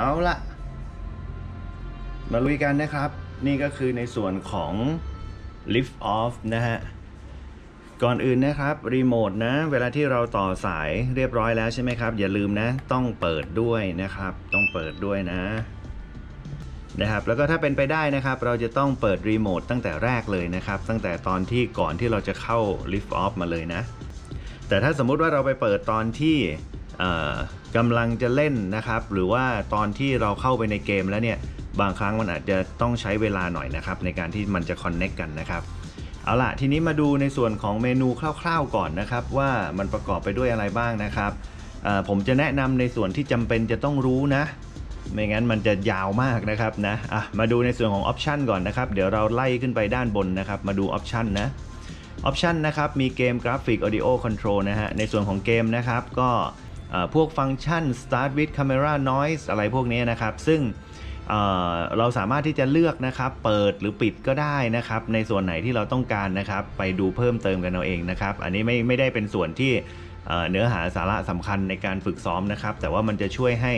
เอาละมาลุยกันนะครับ นี่ก็คือในส่วนของ lift off นะฮะ ก่อนอื่นนะครับ รีโมทนะ เวลาที่เราต่อสายเรียบร้อยแล้วใช่ไหมครับ อย่าลืมนะ ต้องเปิดด้วยนะครับ ต้องเปิดด้วยนะนะครับแล้วก็ถ้าเป็นไปได้นะครับ เราจะต้องเปิดรีโมทตั้งแต่แรกเลยนะครับ ตั้งแต่ตอนที่ก่อนที่เราจะเข้า lift off มาเลยนะ แต่ถ้าสมมุติว่าเราไปเปิดตอนที่ กำลังจะเล่นนะครับ หรือว่าตอนที่เราเข้าไปในเกมแล้วเนี่ยบางครั้งมันอาจจะต้องใช้เวลาหน่อยนะครับ ในการที่มันจะ connect กันนะครับเอาล่ะทีนี้มาดูในส่วนของเมนูคร่าวๆก่อนนะครับ ว่ามันประกอบไปด้วยอะไรบ้างนะครับผมจะแนะนำในส่วนที่จำเป็นจะต้องรู้นะ ไม่งั้นมันจะยาวมากนะครับนะมาดูในส่วนของ option ก่อนนะครับ เดี๋ยวเราไล่ขึ้นไปด้านบนนะครับ มาดู option นะ option นะครับมีเกมกราฟิก Audio Control นะฮะในส่วนของเกมนะครับก็ พวกฟังก์ชัน Start with Camera Noise อะไรพวกนี้นะครับ ซึ่งเราสามารถที่จะเลือกนะครับ เปิดหรือปิดก็ได้นะครับ ในส่วนไหนที่เราต้องการนะครับ ไปดูเพิ่มเติมกันเอาเองนะครับ อันนี้ไม่ไม่ได้เป็นส่วนที่เนื้อหาสาระสำคัญในการฝึกซ้อมนะครับ แต่ว่ามันจะช่วยให้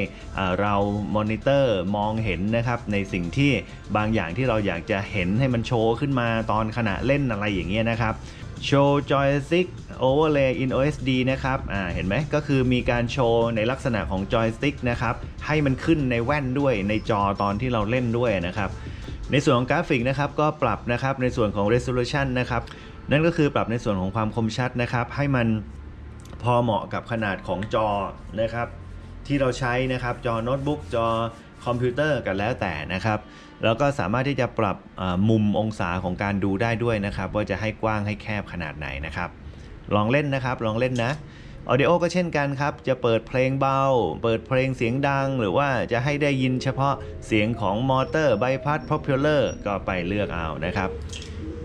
เรามอนิเตอร์มองเห็นนะครับ ในสิ่งที่บางอย่างที่เราอยากจะเห็นให้มันโชว์ขึ้นมาตอนขณะเล่นอะไรอย่างเงี้ยนะครับ Show joystick overlay in OSD นะครับ อ่า เห็นไหม ก็คือมีการโชว์ในลักษณะของ joystick นะครับ ให้มันขึ้นในแว่นด้วย ในจอตอนที่เราเล่นด้วยนะครับ ในส่วนของกราฟิกนะครับ ก็ปรับนะครับ ในส่วนของ resolution นะครับ นั่นก็คือปรับในส่วนของความคมชัดนะครับ ให้มันพอเหมาะกับขนาดของจอนะครับ ที่เราใช้นะครับ จอโน้ตบุ๊ก จอคอมพิวเตอร์กันแล้วแต่นะครับ แล้วก็สามารถที่จะปรับมุมองศาของการดูได้ด้วยนะครับ ว่าจะให้กว้างให้แคบขนาดไหนนะครับ ลองเล่นนะครับ ลองเล่นนะ Audio ก็เช่นกันครับ จะเปิดเพลงเบา เปิดเพลงเสียงดัง หรือว่าจะให้ได้ยินเฉพาะเสียงของมอเตอร์ใบพัด propeller ก็ไปเลือกเอานะครับ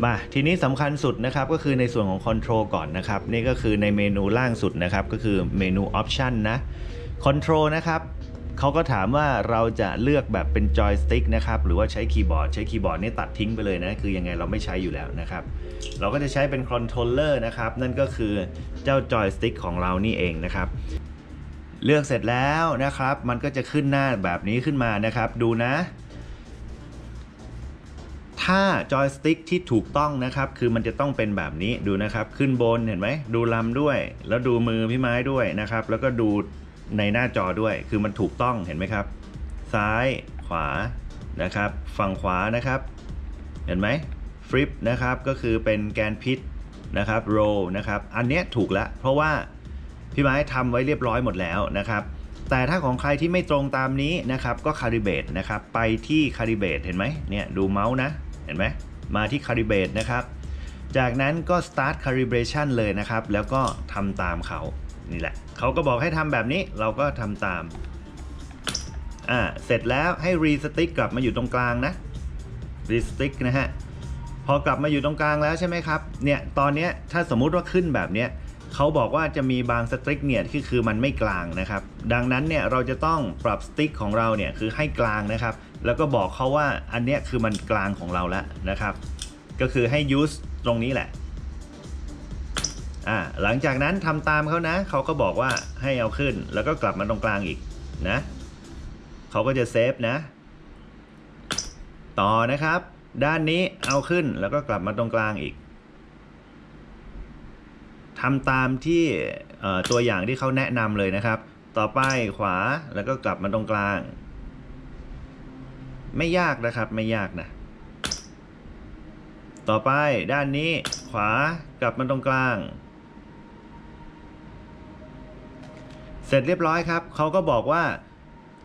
มาทีนี้สำคัญสุดนะครับก็คือในส่วนของ Control ก่อนนะครับ นี่ก็คือในเมนูล่างสุดนะครับ ก็คือเมนู Option นะ Control นะครับ เขาก็ถามว่าเราจะเลือกแบบเป็นจอยสติ๊กนะครับ หรือว่าใช้คีย์บอร์ด ใช้คีย์บอร์ดนี่ตัดทิ้งไปเลยนะ คือยังไงเราไม่ใช้อยู่แล้วนะครับ เราก็จะใช้เป็น controller นะครับ นั่นก็คือเจ้าจอยสติ๊กของเรานี่เองนะครับ เลือกเสร็จแล้วนะครับ มันก็จะขึ้นหน้าแบบนี้ขึ้นมานะครับ ดูนะ ถ้าจอยสติ๊กที่ถูกต้องนะครับ คือมันจะต้องเป็นแบบนี้ ดูนะครับ ขึ้นบนเห็นไหม ดูลำด้วย แล้วดูมือพี่ไม้ด้วยนะครับ แล้วก็ดู ในหน้าจอด้วย คือมันถูกต้องเห็นไหมครับ ซ้ายขวานะครับ ฝั่งขวานะครับ เห็นไหมฟลิปนะครับก็คือเป็นแกนพิษนะครับโรนะครับ อันเนี้ยถูกแล้ว เพราะว่าพี่ไม้ทำไว้เรียบร้อยหมดแล้วนะครับ แต่ถ้าของใครที่ไม่ตรงตามนี้นะครับ ก็คาลิเบตนะครับ ไปที่คาลิเบตเห็นไหมเนี่ยดูเมาส์นะ เห็นไหมมาที่คาลิเบตนะครับ จากนั้นก็ start calibration เลยนะครับ แล้วก็ทำตามเขา นี่แหละเขาก็บอกให้ทำแบบนี้เราก็ทำตาม อ่า เสร็จแล้วให้ restick กลับมาอยู่ตรงกลางนะ restick นะฮะ พอกลับมาอยู่ตรงกลางแล้วใช่ไหมครับ เนี่ย ตอนเนี้ยถ้าสมมุติว่าขึ้นแบบเนี้ยเขาบอกว่าจะมีบางสตริกเนี่ยที่คือมันไม่กลางนะครับ ดังนั้นเนี่ยเราจะต้องปรับสติ๊กของเราเนี่ยคือให้กลางนะครับ แล้วก็บอกเขาว่าอันเนี้ยคือมันกลางของเราแล้วนะครับ ก็คือให้ use ตรงนี้แหละ อ่าหลังจากนั้นทำตามเขานะเขาก็บอกว่าให้เอาขึ้น แล้วก็กลับมาตรงกลางอีกนะเขาก็จะเซฟนะ ต่อนะครับ ด้านนี้เอาขึ้นแล้วก็กลับมาตรงกลางอีกทำตามที่ตัวอย่างที่เขาแนะนำเลยนะครับ ต่อไปขวาแล้วก็กลับมาตรงกลาง ไม่ยากนะครับไม่ยากนะ ต่อไปด้านนี้ขวากลับมาตรงกลาง เสร็จเรียบร้อยครับเขาก็บอกว่า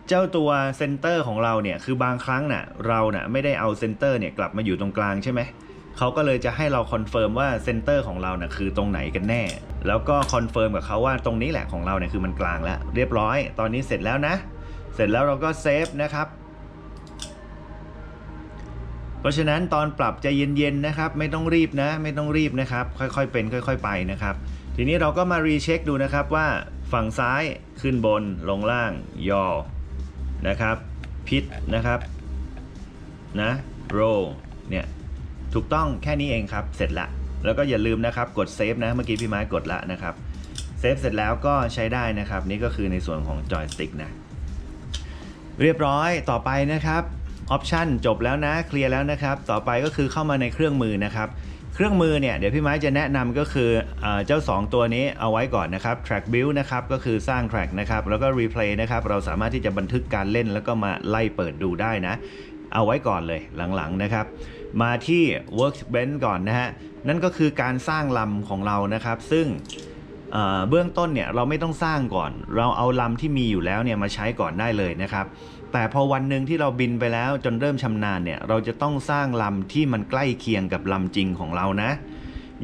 เจ้าตัว center ของเราเนี่ยคือบางครั้งน่ะเราน่ะไม่ได้เอา center เนี่ยกลับมาอยู่ตรงกลางใช่ไหมเขาก็เลยจะให้เรา confirm ว่า center ของเราน่ะคือตรงไหนกันแน่ แล้วก็ confirm กับเขาว่าตรงนี้แหละของเราเนี่ยคือมันกลางแล้วเรียบร้อย ตอนนี้เสร็จแล้วนะ เสร็จแล้วเราก็ save นะครับเพราะฉะนั้นตอนปรับใจเย็นๆนะครับ ไม่ต้องรีบนะ ไม่ต้องรีบนะครับ ค่อยๆเป็น ค่อย ๆ ไปนะครับ ทีนี้เราก็มา recheck ดูนะครับว่า ฝั่งซ้ายขึ้นบนลงล่าง yaw นะครับ pitch นะครับนะ roll เนี่ยถูกต้องแค่นี้เองครับ เสร็จละ แล้วก็อย่าลืมนะครับกด save นะเมื่อกี้พี่ไม้กดละนะครับ save เสร็จแล้วก็ใช้ได้นะครับ นี่ก็คือในส่วนของจอยสติ๊กนะ เรียบร้อยต่อไปนะครับออปชันจบแล้วนะเคลียร์แล้วนะครับ ต่อไปก็คือเข้ามาในเครื่องมือนะครับ ครื่องมือเนี่ยเดี๋ยวพี่ไม้จะแนะนำก็คือเอเจ้า 2 ตัวนี้เอาไว้ก่อนนะครับ track build นะครับก็คือสร้าง track นะครับแล้วก็ replay นะครับเราสามารถที่จะบันทึกการเล่นแล้วก็มาไล่เปิดดูได้นะ เอาไว้ก่อนเลยหลังๆนะครับ มาที่ workbench ก่อนนะฮะนั่นก็คือการสร้างลำของเรานะครับ ซึ่งเอ่อเบื้องต้นเนี่ยเราไม่ต้องสร้างก่อน เราเอาลำที่มีอยู่แล้วเนี่ยมาใช้ก่อนได้เลยนะครับ แต่พอวันหนึ่งที่เราบินไปแล้วจนเริ่มชำนาญเนี่ยเราจะต้องสร้างลำที่มันใกล้เคียงกับลำจริงของเรานะ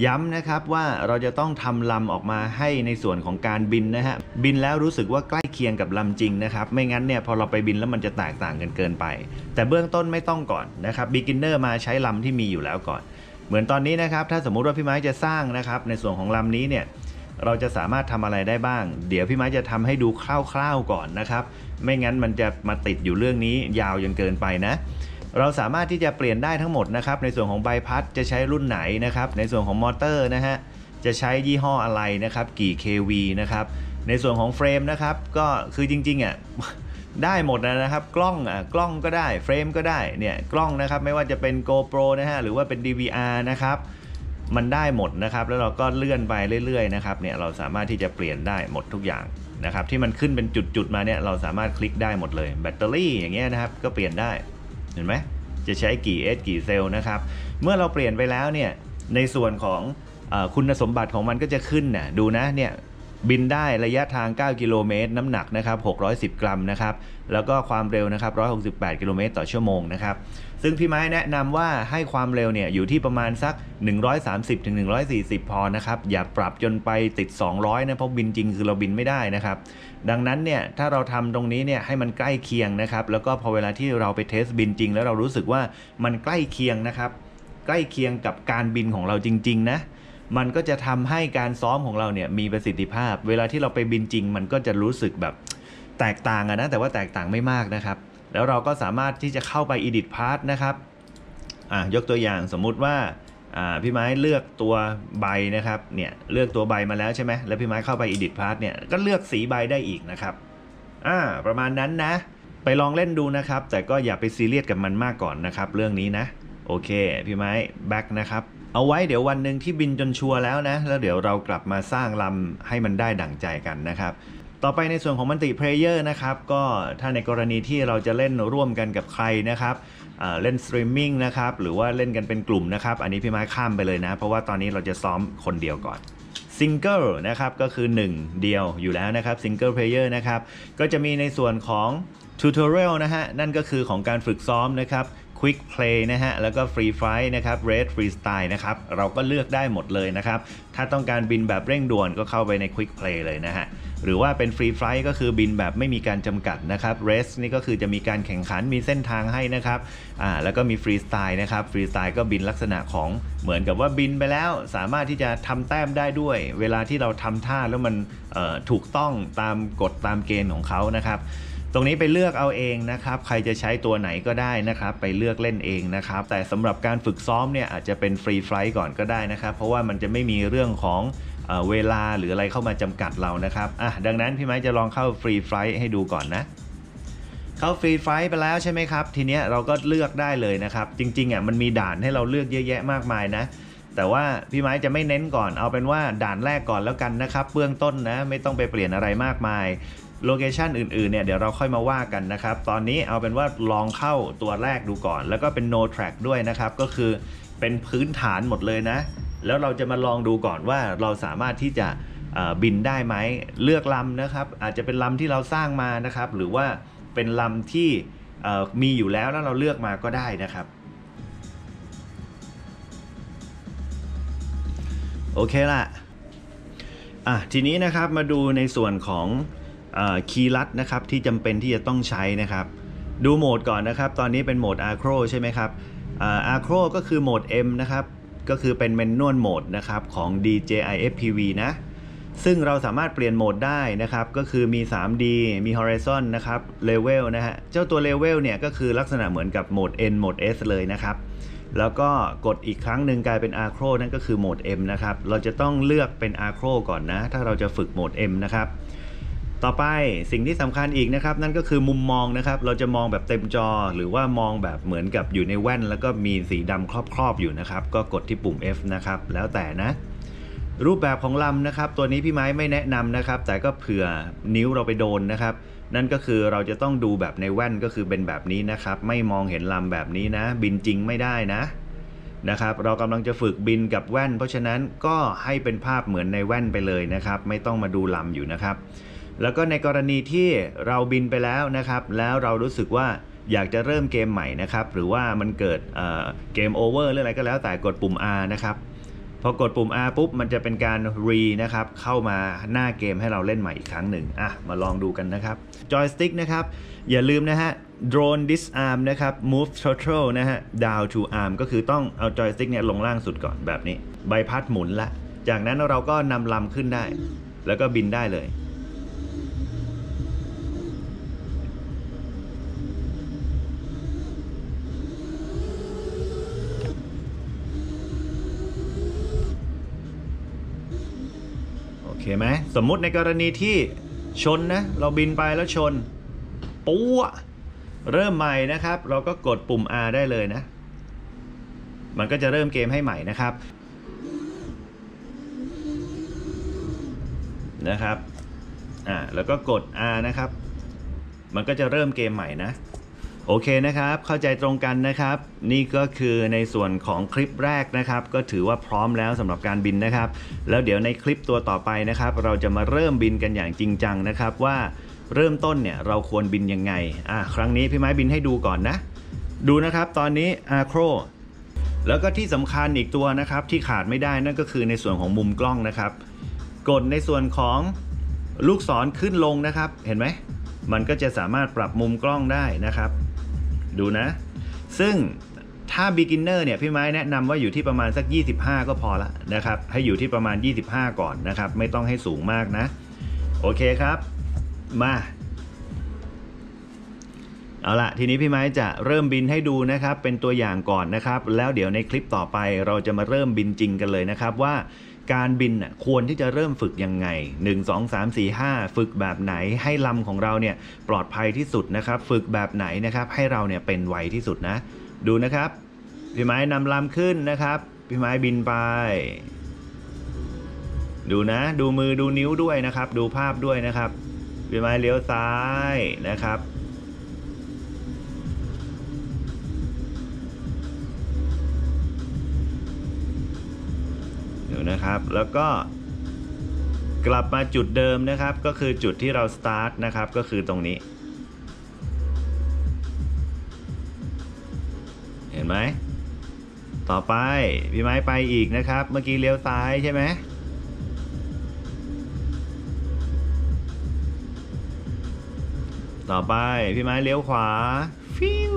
ย้ำนะครับว่าเราจะต้องทำลำออกมาให้ในส่วนของการบินนะฮะบินแล้วรู้สึกว่าใกล้เคียงกับลำจริงนะครับไม่งั้นเนี่ยพอเราไปบินแล้วมันจะแตกต่างกันเกินไป แต่เบื้องต้นไม่ต้องก่อนนะครับ beginner มาใช้ลำที่มีอยู่แล้วก่อน เหมือนตอนนี้นะครับถ้าสมมุติว่าพี่ไม้จะสร้างนะครับในส่วนของลำนี้เนี่ยเราจะสามารถทำอะไรได้บ้าง เดี๋ยวพี่ไม้จะทำให้ดูคร่าวๆก่อนนะครับ ไม่งั้นมันจะมาติดอยู่เรื่องนี้ยาวจนเกินไปนะ เราสามารถที่จะเปลี่ยนได้ทั้งหมดนะครับในส่วนของใบพัดจะใช้รุ่นไหนนะครับในส่วนของมอเตอร์นะฮะจะใช้ยี่ห้ออะไรนะครับกี่ kV นะครับในส่วนของเฟรมนะครับก็คือจริงๆอะได้หมดนะครับ กล้องอะกล้องก็ได้เฟรมก็ได้เนี่ยกล้องนะครับไม่ว่าจะเป็น GoPro นะฮะหรือว่าเป็น DVR นะครับ มันได้หมดนะครับ แล้วเราก็เลื่อนไปเรื่อยๆนะครับเนี่ยเราสามารถที่จะเปลี่ยนได้หมดทุกอย่างนะครับ ที่มันขึ้นเป็นจุดๆมาเนี่ยเราสามารถคลิกได้หมดเลย แบตเตอรี่อย่างเงี้ยนะครับ ก็เปลี่ยนได้เห็นไหมจะใช้กี่เอสกี่เซลล์นะครับ เมื่อเราเปลี่ยนไปแล้วเนี่ยในส่วนของอคุณสมบัติของมันก็จะขึ้นนะดูนะเนี่ย บินได้ระยะทาง 9 กิโลเมตร น้ำหนักนะครับ610 กรัมนะครับ แล้วก็ความเร็วนะครับ 168 กิโลเมตรต่อชั่วโมงนะครับ ซึ่งพี่ไม้แนะนำว่าให้ความเร็วเนี่ยอยู่ที่ประมาณสัก 130-140 พอนะครับ อย่าปรับจนไปติด 200 นะ เพราะบินจริงคือเราบินไม่ได้นะครับ ดังนั้นเนี่ยถ้าเราทำตรงนี้เนี่ยให้มันใกล้เคียงนะครับ แล้วก็พอเวลาที่เราไปเทสบินจริง แล้วเรารู้สึกว่ามันใกล้เคียงนะครับ ใกล้เคียงกับการบินของเราจริง ๆ นะ มันก็จะทำให้การซ้อมของเราเนี่ยมีประสิทธิภาพ เวลาที่เราไปบินจริง มันก็จะรู้สึกแบบแตกต่างอะนะแต่ว่าแตกต่างไม่มากนะครับ แล้วเราก็สามารถที่จะเข้าไป edit part นะครับอะยกตัวอย่างสมมุติว่าอ่าพี่ไม้เลือกตัวใบนะครับเนี่ยเลือกตัวใบมาแล้วใช่ไหมแล้วพี่ไม้เข้าไป edit part เนี่ยก็เลือกสีใบได้อีกนะครับอ่าประมาณนั้นนะ ไปลองเล่นดูนะครับ แต่ก็อย่าไปซีเรียสกับมันมากก่อนนะครับ เรื่องนี้นะ โอเค พี่ไม้ back นะครับ เอาไว้เดี๋ยววันหนึ่งที่บินจนชัวร์แล้วนะ แล้วเดี๋ยวเรากลับมาสร้างลำให้มันได้ดั่งใจกันนะครับ ต่อไปในส่วนของ multiplayer นะครับ ก็ถ้าในกรณีที่เราจะเล่นร่วมกันกับใครนะครับเล่นสตรีมมิ่งนะครับ หรือว่าเล่นกันเป็นกลุ่มนะครับ อันนี้พี่ไม้ข้ามไปเลยนะ เพราะว่าตอนนี้เราจะซ้อมคนเดียวก่อนซิงเกิลนะครับก็คือ 1 เดียวอยู่แล้วนะครับ single player นะครับ ก็จะมีในส่วนของ tutorial นะฮะ นั่นก็คือของการฝึกซ้อมนะครับ Quick Play นะฮะ แล้วก็ Free Flight นะครับ Race Freestyle นะครับ เราก็เลือกได้หมดเลยนะครับ ถ้าต้องการบินแบบเร่งด่วนก็เข้าไปใน Quick Play เลยนะฮะ หรือว่าเป็น Free Flight ก็คือบินแบบไม่มีการจำกัดนะครับ Race นี่ก็คือจะมีการแข่งขันมีเส้นทางให้นะครับ อ่า แล้วก็มี Freestyle นะครับ Freestyle ก็บินลักษณะของเหมือนกับว่าบินไปแล้ว สามารถที่จะทำแต้มได้ด้วย เวลาที่เราทำท่าแล้วมันถูกต้องตามกฎตามเกณฑ์ของเขานะครับ ตรงนี้ไปเลือกเอาเองนะครับ ใครจะใช้ตัวไหนก็ได้นะครับ ไปเลือกเล่นเองนะครับ แต่สำหรับการฝึกซ้อมเนี่ยอาจจะเป็นฟรีไฟล์ก่อนก็ได้นะครับ เพราะว่ามันจะไม่มีเรื่องของเอเวลาหรืออะไรเข้ามาจำกัดเรานะครับอะดังนั้นพี่ไม้จะลองเข้า Free Flight ให้ดูก่อนนะเข้า Free Flight ไปแล้วใช่ไหมครับ ทีเนี้ยเราก็เลือกได้เลยนะครับ จริงๆอะมันมีด่านให้เราเลือกเยอะแยะมากมายนะ แต่ว่าพี่ไม้จะไม่เน้นก่อนเอาเป็นว่าด่านแรกก่อนแล้วกันนะครับ เบื้องต้นนะ ไม่ต้องไปเปลี่ยนอะไรมากมาย location อื่นๆเนี่ยเดี๋ยวเราค่อยมาว่ากันนะครับ ตอนนี้เอาเป็นว่าลองเข้าตัวแรกดูก่อน แล้วก็เป็น no track ด้วยนะครับ ก็คือเป็นพื้นฐานหมดเลยนะ แล้วเราจะมาลองดูก่อนว่าเราสามารถที่จะบินได้ไหมเลือกลำนะครับ อาจจะเป็นลำที่เราสร้างมานะครับ หรือว่าเป็นลำที่มีอยู่แล้วแล้วเราเลือกมาก็ได้นะครับโอเคละอะทีนี้นะครับมาดูในส่วนของ คีย์ลัดนะครับที่จำเป็นที่จะต้องใช้นะครับ ดูโหมดก่อนนะครับ ตอนนี้เป็นโหมด Acro ใช่ไหมครับอ่า Acro ก็คือโหมด M นะครับ ก็คือเป็น Manual Mode นะครับของ DJI FPV นะซึ่งเราสามารถเปลี่ยนโหมดได้นะครับ ก็คือมี 3D มี Horizon นะครับ Level นะฮะ เจ้าตัว Level เนี่ยก็คือลักษณะเหมือนกับโหมด N โหมด S เลยนะครับ แล้วก็กดอีกครั้งหนึ่งกลายเป็น Acro นั่นก็คือโหมด M นะครับ เราจะต้องเลือกเป็น Acro ก่อนนะ ถ้าเราจะฝึกโหมด M นะครับ ต่อไปสิ่งที่สำคัญอีกนะครับ นั่นก็คือมุมมองนะครับ เราจะมองแบบเต็มจอหรือว่ามองแบบเหมือนกับอยู่ในแว่น แล้วก็มีสีดำครอบๆอยู่นะครับ ก็กดที่ปุ่ม F นะครับ แล้วแต่นะ รูปแบบของลำนะครับ ตัวนี้พี่ไม้ไม่แนะนำนะครับ แต่ก็เผื่อนิ้วเราไปโดนนะครับ นั่นก็คือเราจะต้องดูแบบในแว่นก็คือเป็นแบบนี้นะครับ ไม่มองเห็นลำแบบนี้นะ บินจริงไม่ได้นะนะครับเรากำลังจะฝึกบินกับแว่น เพราะฉะนั้นก็ให้เป็นภาพเหมือนในแว่นไปเลยนะครับ ไม่ต้องมาดูลำอยู่นะครับ แล้วก็ในกรณีที่เราบินไปแล้วนะครับ แล้วเรารู้สึกว่าอยากจะเริ่มเกมใหม่นะครับ หรือว่ามันเกิดเกมโอเวอร์หรืออะไรก็แล้วแต่กดปุ่ม R นะครับพอกดปุ่ม R ปุ๊บมันจะเป็นการ re นะครับ เข้ามาหน้าเกมให้เราเล่นใหม่อีกครั้งหนึ่งอะมาลองดูกันนะครับจอยสติ๊กนะครับ อย่าลืมนะฮะ drone disarm นะครับ move throttle นะฮะ down to arm ก็คือต้องเอาจอยสติ๊กเนี่ยลงล่างสุดก่อนแบบนี้ ใบพัดหมุนละ จากนั้นเราก็นำลำขึ้นได้ แล้วก็บินได้เลย เคไหมสมมุติในกรณีที่ชนนะ เราบินไปแล้วชนปุ๊ะเริ่มใหม่นะครับ เราก็กดปุ่ม R ได้เลยนะ มันก็จะเริ่มเกมให้ใหม่นะครับนะครับอ่าแล้วก็กด R นะครับ มันก็จะเริ่มเกมใหม่นะ โอเคนะครับ เข้าใจตรงกันนะครับ นี่ก็คือในส่วนของคลิปแรกนะครับ ก็ถือว่าพร้อมแล้วสำหรับการบินนะครับ แล้วเดี๋ยวในคลิปตัวต่อไปนะครับ เราจะมาเริ่มบินกันอย่างจริงจังนะครับ ว่าเริ่มต้นเนี่ยเราควรบินยังไงอะครั้งนี้พี่ไม้บินให้ดูก่อนนะ ดูนะครับตอนนี้อาโครแล้วก็ที่สำคัญอีกตัวนะครับที่ขาดไม่ได้นั่นก็คือในส่วนของมุมกล้องนะครับ กดในส่วนของลูกศรขึ้นลงนะครับ เห็นไหมมันก็จะสามารถปรับมุมกล้องได้นะครับ ดูนะ ซึ่งถ้า beginner เนี่ยพี่ไม้แนะนำว่าอยู่ที่ประมาณสัก 25 ก็พอละนะครับ ให้อยู่ที่ประมาณ 25 ก่อนนะครับ ไม่ต้องให้สูงมากนะ โอเคครับ มาเอาละทีนี้พี่ไม้จะเริ่มบินให้ดูนะครับ เป็นตัวอย่างก่อนนะครับ แล้วเดี๋ยวในคลิปต่อไปเราจะมาเริ่มบินจริงกันเลยนะครับว่า การบินน่ะควรที่จะเริ่มฝึกยังไง 1 2 3 4 5 ฝึกแบบไหนให้ลำของเราเนี่ยปลอดภัยที่สุดนะครับ ฝึกแบบไหนนะครับให้เราเนี่ยเป็นไวที่สุดนะ ดูนะครับ พี่ไม้นำลำขึ้นนะครับ พี่ไม้บินไป ดูนะ ดูมือดูนิ้วด้วยนะครับ ดูภาพด้วยนะครับ พี่ไม้เลี้ยวซ้ายนะครับ นะครับ แล้วก็กลับมาจุดเดิมนะครับ ก็คือจุดที่เราสตาร์ทนะครับ ก็คือตรงนี้ เห็นไหม ต่อไป พี่ไม้ไปอีกนะครับ เมื่อกี้เลี้ยวซ้ายใช่ไหมต่อไป พี่ไม้เลี้ยวขวา ฟิว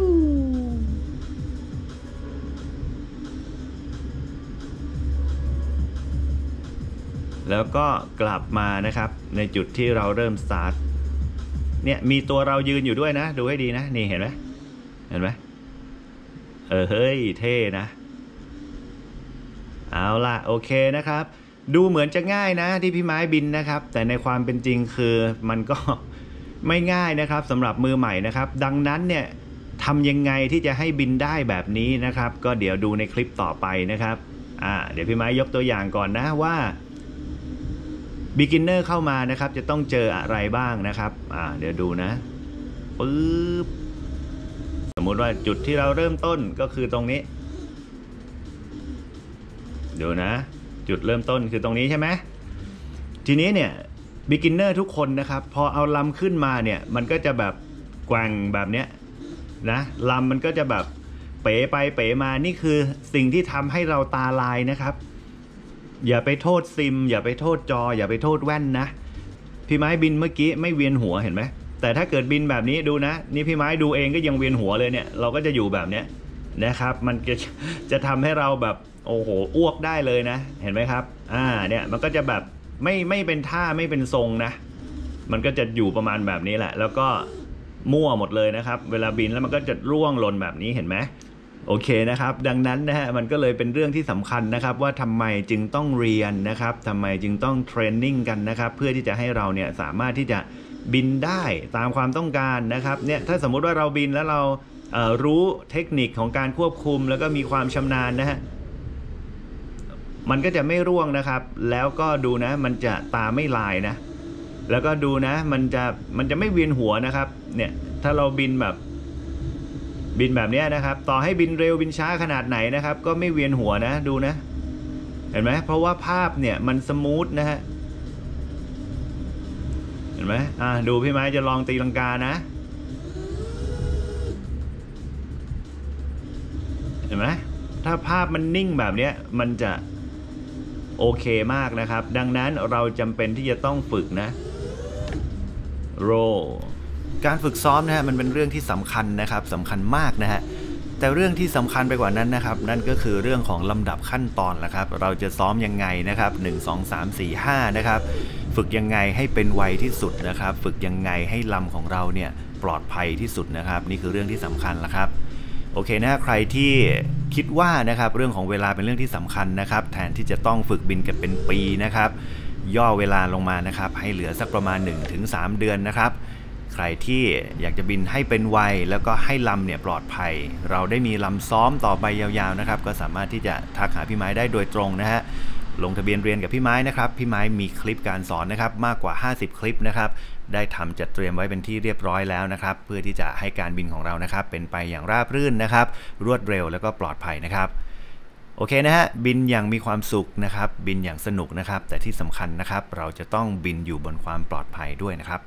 แล้วก็กลับมานะครับ ในจุดที่เราเริ่มสตาร์ทเนี่ยมีตัวเรายืนอยู่ด้วยนะ ดูให้ดีนะ นี่เห็นไหมเห็นไหมเออเฮ้ยเท่นะ เอาล่ะโอเคนะครับ ดูเหมือนจะง่ายนะ ที่พี่ไม้บินนะครับ แต่ในความเป็นจริงคือมันก็ไม่ง่ายนะครับสำหรับมือใหม่นะครับ ดังนั้นเนี่ยทำยังไงที่จะให้บินได้แบบนี้นะครับ ก็เดี๋ยวดูในคลิปต่อไปนะครับอ่าเดี๋ยวพี่ไม้ยกตัวอย่างก่อนนะว่า beginner เข้ามานะครับ จะต้องเจออะไรบ้างนะครับอ่าเดี๋ยวดูนะปึ๊บสมมุติว่าจุดที่เราเริ่มต้นก็คือตรงนี้ดูนะ จุดเริ่มต้นคือตรงนี้ใช่ไหมทีนี้เนี่ย beginner ทุกคนนะครับ พอเอาลำขึ้นมาเนี่ย มันก็จะแบบแกว่งแบบเนี้ยนะลำมันก็จะแบบเป๋ไปเป๋มานี่คือสิ่งที่ทำให้เราตาลายนะครับ อย่าไปโทษซิม อย่าไปโทษจอ อย่าไปโทษแว่นนะ พี่ไม้บินเมื่อกี้ไม่เวียนหัวเห็นไหมแต่ถ้าเกิดบินแบบนี้ดูนะ นี่พี่ไม้ดูเองก็ยังเวียนหัวเลยเนี่ย เราก็จะอยู่แบบเนี้ยนะครับ มันจะจะทำให้เราแบบโอ้โหอ้วกได้เลยนะ เห็นไหมครับ อ่าเนี่ยมันก็จะแบบไม่ไม่เป็นท่าไม่เป็นทรงนะ มันก็จะอยู่ประมาณแบบนี้แหละ แล้วก็มั่วหมดเลยนะครับ เวลาบินแล้วมันก็จะร่วงหล่นแบบนี้เห็นไหม โอเคนะครับ ดังนั้นนะฮะมันก็เลยเป็นเรื่องที่สำคัญนะครับ ว่าทำไมจึงต้องเรียนนะครับทำไมจึงต้องเทรนนิ่งกันนะครับ เพื่อที่จะให้เราเนี่ยสามารถที่จะบินได้ตามความต้องการนะครับเนี่ยถ้าสมมุติว่าเราบินแล้วเราเรู้เทคนิคของการควบคุม แล้วก็มีความชำนาญนะฮะมันก็จะไม่ร่วงนะครับ แล้วก็ดูนะ มันจะตาไม่ลายนะ แล้วก็ดูนะ มันจะมันจะไม่เวียนหัวนะครับ เนี่ยถ้าเราบินแบบ บินแบบนี้นะครับ ต่อให้บินเร็วบินช้าขนาดไหนนะครับ ก็ไม่เวียนหัวนะดูนะ เห็นไหมเพราะว่าภาพเนี่ยมันสมูทนะฮะเห็นไหมอ่าดูพี่ไม้จะลองตีลังกานะ เห็นไหมถ้าภาพมันนิ่งแบบนี้มันจะโอเคมากนะครับ ดังนั้นเราจำเป็นที่จะต้องฝึกนะโร การฝึกซ้อมนะฮะมันเป็นเรื่องที่สำคัญนะครับสำคัญมากนะฮะแต่เรื่องที่สำคัญไปกว่านั้นนะครับ นั่นก็คือเรื่องของลำดับขั้นตอนละครับ เราจะซ้อมยังไงนะครับ1 2 3 4 5นะครับฝึกยังไงให้เป็นไวที่สุดนะครับ ฝึกยังไงให้ลำของเราเนี่ยปลอดภัยที่สุดนะครับ นี่คือเรื่องที่สำคัญละครับโอเคนะใครที่คิดว่านะครับเรื่องของเวลาเป็นเรื่องที่สำคัญนะครับ แทนที่จะต้องฝึกบินกันเป็นปีนะครับ ย่อเวลาลงมานะครับ ให้เหลือสักประมาณ 1-3 เดือนนะครับ ใครที่อยากจะบินให้เป็นไวแล้วก็ให้ลำเนี่ยปลอดภัย เราได้มีลำซ้อมต่อไปยาวๆนะครับ ก็สามารถที่จะทักหาพี่ไม้ได้โดยตรงนะฮะลงทะเบียนเรียนกับพี่ไม้นะครับ พี่ไม้มีคลิปการสอนนะครับมากกว่า 50 คลิปนะครับ ได้ทำจัดเตรียมไว้เป็นที่เรียบร้อยแล้วนะครับ เพื่อที่จะให้การบินของเรานะครับ เป็นไปอย่างราบรื่นนะครับ รวดเร็วแล้วก็ปลอดภัยนะครับโอเคนะฮะบินอย่างมีความสุขนะครับ บินอย่างสนุกนะครับ แต่ที่สำคัญนะครับ เราจะต้องบินอยู่บนความปลอดภัยด้วยนะครับ